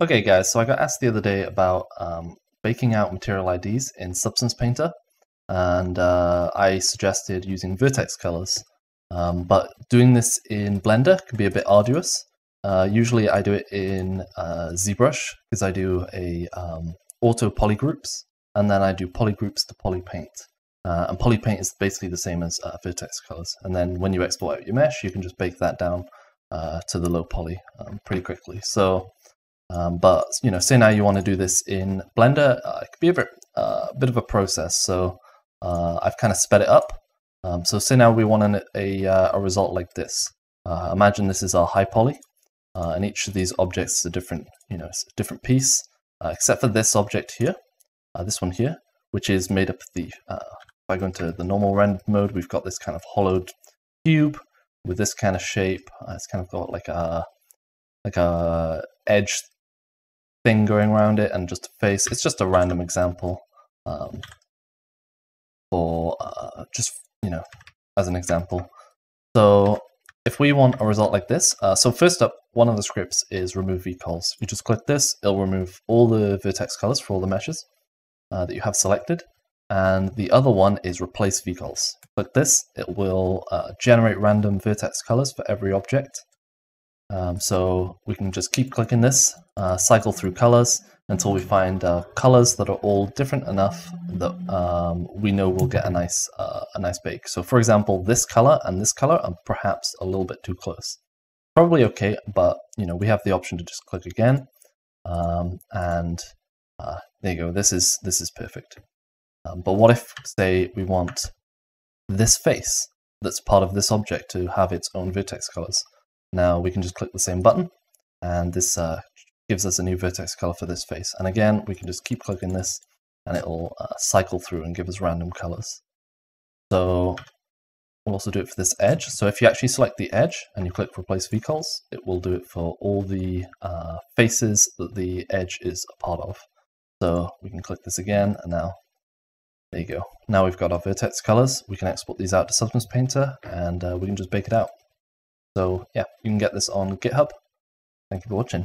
Okay guys, so I got asked the other day about um, baking out material IDs in Substance Painter, and uh, I suggested using vertex colors. Um, but doing this in Blender can be a bit arduous. Uh, usually I do it in uh, ZBrush, because I do a um, auto polygroups, and then I do polygroups to polypaint. Uh, and polypaint is basically the same as uh, vertex colors. And then when you export out your mesh, you can just bake that down uh, to the low poly um, pretty quickly. So um, but you know, say now you want to do this in Blender, uh, it could be a bit, uh, bit of a process. So uh, I've kind of sped it up. Um, so say now we want an, a, uh, a result like this. Uh, imagine this is our high poly, uh, and each of these objects is a different, you know, different piece, except for this object here, this one here, which is made up of the. if I go into the normal render mode, we've got this kind of hollowed cube with this kind of shape. it's kind of got like a like a edge thing going around it and just a face. It's just a random example um, for uh, just, you know, as an example. So if we want a result like this, uh, so first up, one of the scripts is remove vcols. You just click this, it'll remove all the vertex colors for all the meshes uh, that you have selected. And the other one is replace vcols. Click this, it will uh, generate random vertex colors for every object. Um, so we can just keep clicking this, uh, cycle through colors until we find uh, colors that are all different enough that um, we know we'll get a nice uh, a nice bake. So for example, this color and this color are perhaps a little bit too close. Probably okay, but you know we have the option to just click again, um, and uh, there you go. This is this is perfect. Um, but what if, say, we want this face that's part of this object to have its own vertex colors? Now we can just click the same button and this uh, gives us a new vertex color for this face. And again, we can just keep clicking this and it'll uh, cycle through and give us random colors. So we'll also do it for this edge. So if you actually select the edge and you click replace vcols, it will do it for all the uh, faces that the edge is a part of. So we can click this again and now there you go. Now we've got our vertex colors. We can export these out to Substance Painter and uh, we can just bake it out. So yeah, you can get this on GitHub. Thank you for watching.